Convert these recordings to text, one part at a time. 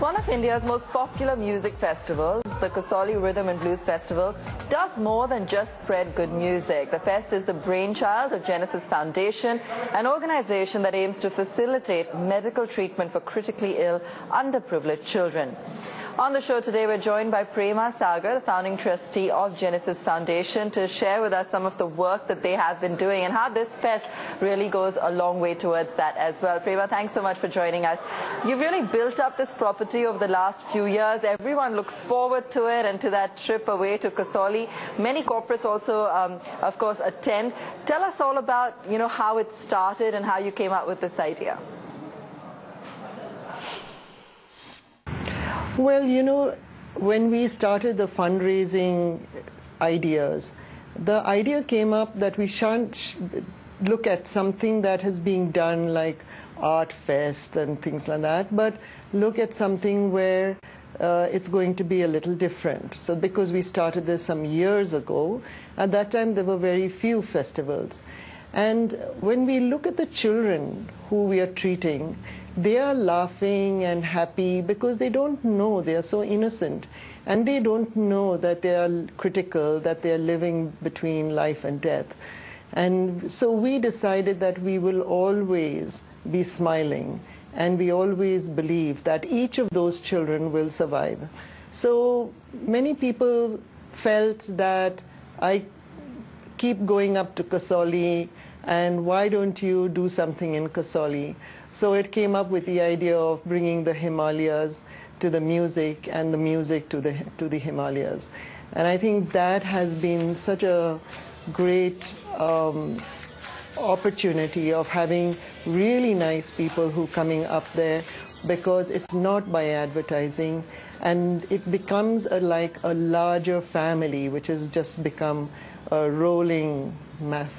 One of India's most popular music festivals, the Kasauli Rhythm and Blues Festival, does more than just spread good music. The fest is the brainchild of Genesis Foundation, an organization that aims to facilitate medical treatment for critically ill, underprivileged children. On the show today, we're joined by Prema Sagar, the founding trustee of Genesis Foundation, to share with us some of the work that they have been doing and how this fest really goes a long way towards that as well. Prema, thanks so much for joining us. You've really built up this property over the last few years. Everyone looks forward to it and to that trip away to Kasauli. Many corporates also, um, of course, attend. Tell us all about, you know, how it started and how you came up with this idea. Well, you know, when we started the fundraising ideas, the idea came up that we shan't look at something that is being done like art fest and things like that, but look at something where uh, it's going to be a little different. So because we started this some years ago, at that time there were very few festivals. And when we look at the children who we are treating, they are laughing and happy because they don't know, they are so innocent. And they don't know that they are critical, that they are living between life and death. And so we decided that we will always be smiling and we always believe that each of those children will survive. So many people felt that I keep going up to Kasauli and why don't you do something in Kasauli? So it came up with the idea of bringing the Himalayas to the music and the music to the, to the Himalayas. And I think that has been such a great um, opportunity of having really nice people who coming up there because it's not by advertising and it becomes a, like a larger family which has just become a rolling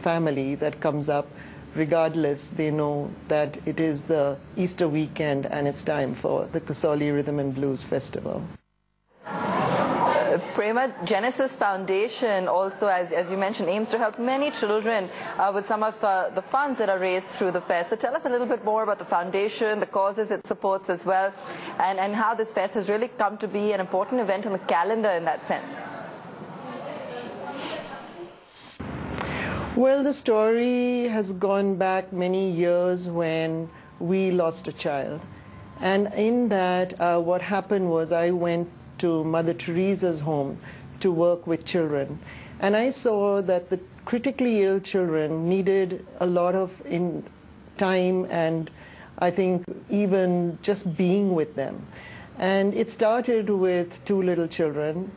family that comes up regardless they know that it is the Easter weekend and it's time for the Kasauli Rhythm and Blues Festival. Prema Genesis Foundation also, as, as you mentioned, aims to help many children uh, with some of uh, the funds that are raised through the fest. So tell us a little bit more about the foundation, the causes it supports as well, and, and how this fest has really come to be an important event on the calendar in that sense. Well, the story has gone back many years when we lost a child. And in that, uh, what happened was I went to Mother Teresa's home to work with children. And I saw that the critically ill children needed a lot of in time and I think even just being with them. And it started with two little children.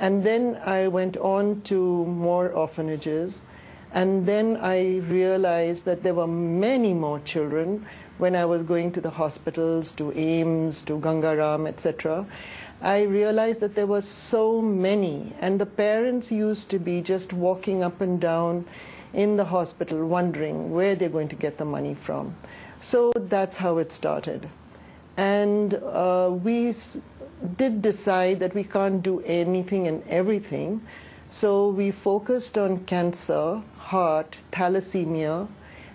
And then I went on to more orphanages. And then I realized that there were many more children when I was going to the hospitals, to AIIMS, to Gangaram, etc. I realized that there were so many, and the parents used to be just walking up and down in the hospital wondering where they're going to get the money from. So that's how it started. And uh, we did decide that we can't do anything and everything. So we focused on cancer, heart, thalassemia,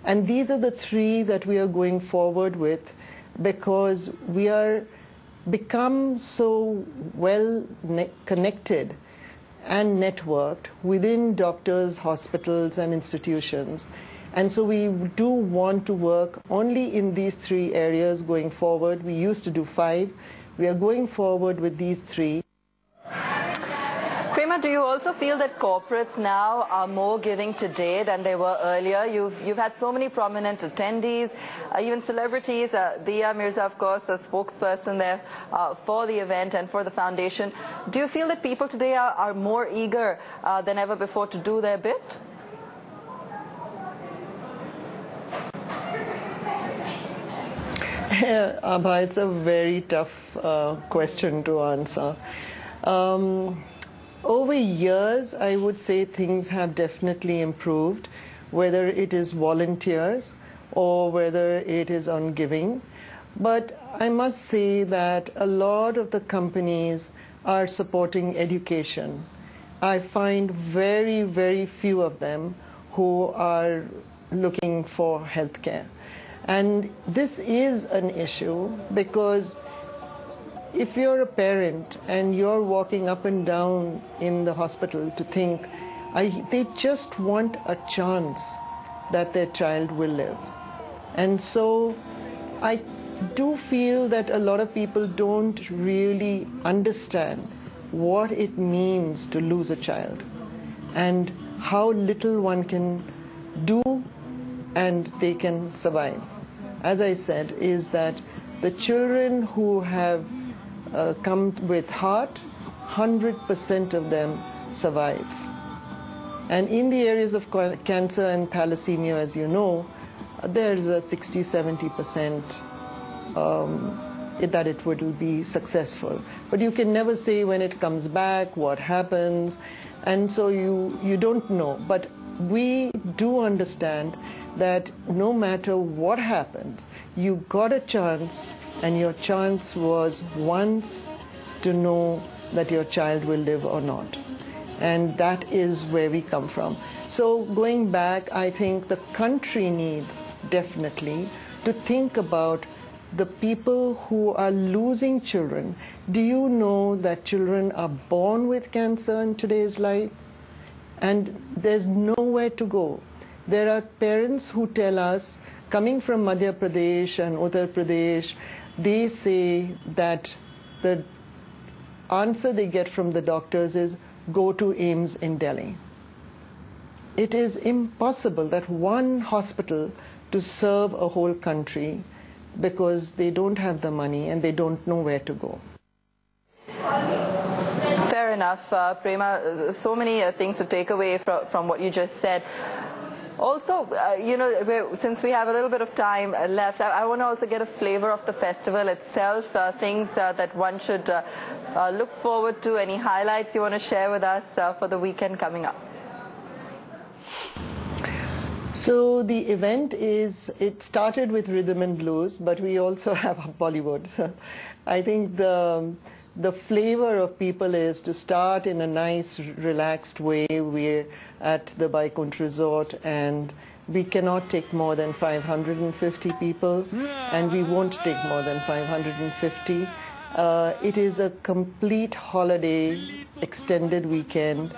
and these are the three that we are going forward with because we are become so well connected and networked within doctors, hospitals, and institutions. And so we do want to work only in these three areas going forward. We used to do five. We are going forward with these three. Do you also feel that corporates now are more giving today than they were earlier? You've, you've had so many prominent attendees, uh, even celebrities. Uh, Dia Mirza, of course, a spokesperson there uh, for the event and for the foundation. Do you feel that people today are, are more eager uh, than ever before to do their bit? Abha, it's a very tough uh, question to answer. Um, over years, I would say things have definitely improved, whether it is volunteers or whether it is on giving. But I must say that a lot of the companies are supporting education. I find very, very few of them who are looking for healthcare. And this is an issue because if you're a parent and you're walking up and down in the hospital to think, I, they just want a chance that their child will live. And so I do feel that a lot of people don't really understand what it means to lose a child and how little one can do and they can survive. As I said, is that the children who have uh, come with heart, 100% of them survive. And in the areas of cancer and thalassemia, as you know, there's a 60 70% um, that it would be successful. But you can never say when it comes back, what happens, and so you, you don't know. But we do understand that no matter what happens, you got a chance, and your chance was once to know that your child will live or not. And that is where we come from. So going back, I think the country needs definitely to think about the people who are losing children. Do you know that children are born with cancer in today's life? And there's nowhere to go. There are parents who tell us, coming from Madhya Pradesh and Uttar Pradesh, they say that the answer they get from the doctors is go to AIIMS in Delhi. It is impossible that one hospital to serve a whole country because they don't have the money and they don't know where to go. Fair enough, uh, Prema. Uh, so many uh, things to take away from what you just said. Also, uh, you know, since we have a little bit of time uh, left, I, I want to also get a flavor of the festival itself, uh, things that one should look forward to, any highlights you want to share with us for the weekend coming up. So the event is, it started with rhythm and blues, but we also have Bollywood. I think the, the flavor of people is to start in a nice, relaxed way. We're at the Vaikunt Resort and we cannot take more than 550 people and we won't take more than 550. Uh, it is a complete holiday, extended weekend.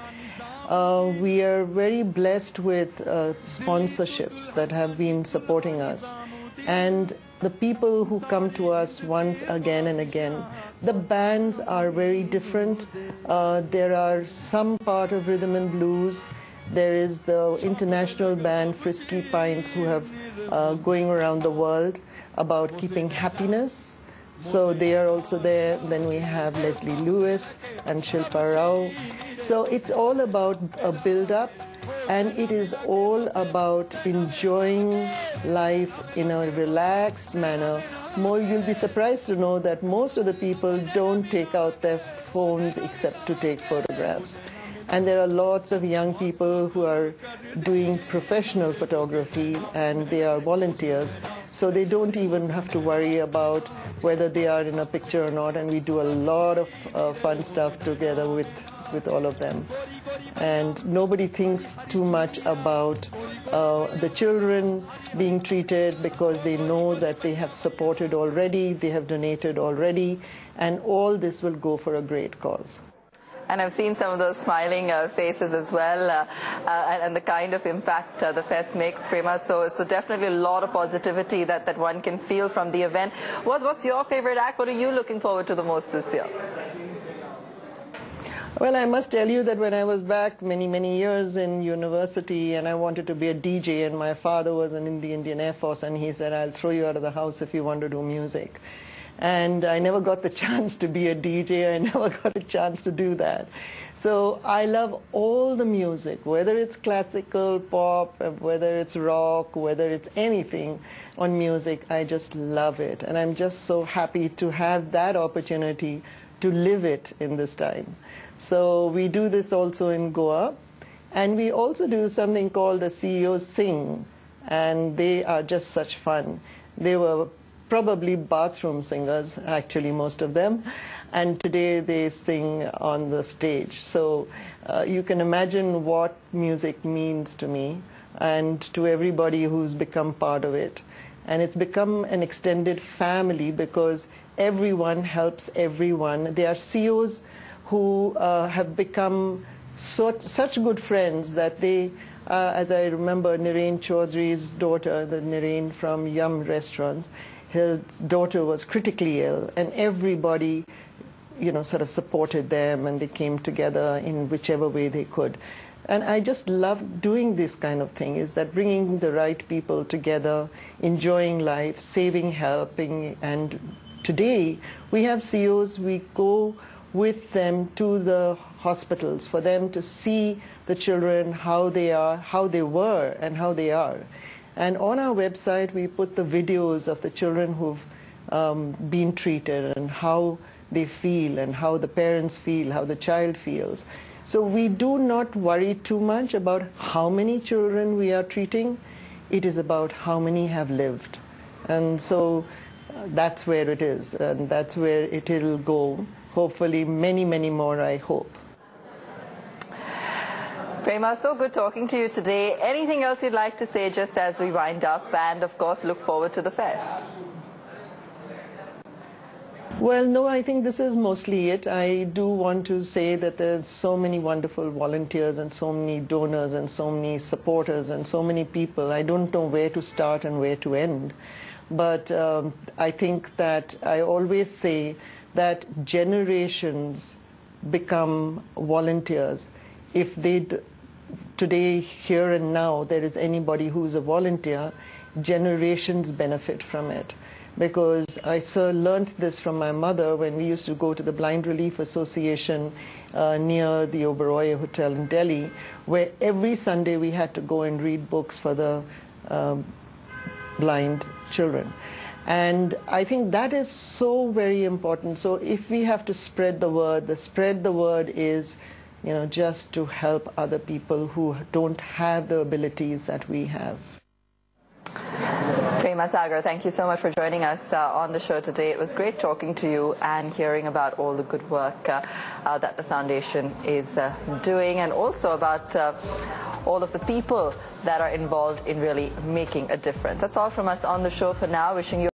Uh, we are very blessed with uh, sponsorships that have been supporting us. And the people who come to us once again and again, the bands are very different. Uh, there are some part of rhythm and blues. There is the international band Frisky Pines who have uh, going around the world about keeping happiness. So they are also there. Then we have Leslee Lewis and Shilpa Rao. So it's all about a build up and it is all about enjoying life in a relaxed manner. More, you'll be surprised to know that most of the people don't take out their phones except to take photographs. And there are lots of young people who are doing professional photography and they are volunteers. So they don't even have to worry about whether they are in a picture or not. And we do a lot of uh, fun stuff together with with all of them. And nobody thinks too much about uh, the children being treated because they know that they have supported already, they have donated already, and all this will go for a great cause. And I've seen some of those smiling uh, faces as well, uh, uh, and, and, the kind of impact uh, the fest makes, Prema. So, so definitely a lot of positivity that, that one can feel from the event. What, what's your favorite act? What are you looking forward to the most this year? Well, I must tell you that when I was back many, many years in university and I wanted to be a DJ and my father was in the Indian Air Force and he said, I'll throw you out of the house if you want to do music. And I never got the chance to be a DJ. I never got a chance to do that. So I love all the music, whether it's classical, pop, whether it's rock, whether it's anything on music. I just love it. And I'm just so happy to have that opportunity to live it in this time. So we do this also in Goa. And we also do something called the CEO Sing. And they are just such fun. They were probably bathroom singers, actually, most of them. And today they sing on the stage. So uh, you can imagine what music means to me and to everybody who's become part of it. and it's become an extended family because everyone helps everyone. There are CEOs who uh, have become so, such good friends that they, uh, as I remember, Niren Chaudhary's daughter, the Niren from Yum Restaurants, his daughter was critically ill, and everybody, you know, sort of supported them, and they came together in whichever way they could. And I just love doing this kind of thing, is that bringing the right people together, enjoying life, saving, helping. And today, we have CEOs, we go with them to the hospitals for them to see the children, how they are, how they were, and how they are. And on our website, we put the videos of the children who've um, been treated and how they feel and how the parents feel, how the child feels. So we do not worry too much about how many children we are treating. It is about how many have lived. And so uh, that's where it is, and that's where it will go. Hopefully, many, many more, I hope. Prema, so good talking to you today. Anything else you'd like to say just as we wind up? And of course, look forward to the fest. Well, no, I think this is mostly it. I do want to say that there's so many wonderful volunteers and so many donors and so many supporters and so many people. I don't know where to start and where to end. But um, I think that I always say that generations become volunteers if they today here and now there is anybody who's a volunteer generations benefit from it because I sir learned this from my mother when we used to go to the Blind Relief Association uh, near the Oberoi Hotel in Delhi, where every Sunday we had to go and read books for the um, blind children. And I think that is so very important. So if we have to spread the word, the spread the word is, you know, just to help other people who don't have the abilities that we have. Prema Sagar, thank you so much for joining us uh, on the show today. It was great talking to you and hearing about all the good work uh, uh, that the foundation is uh, doing and also about uh, all of the people that are involved in really making a difference. That's all from us on the show for now. Wishing you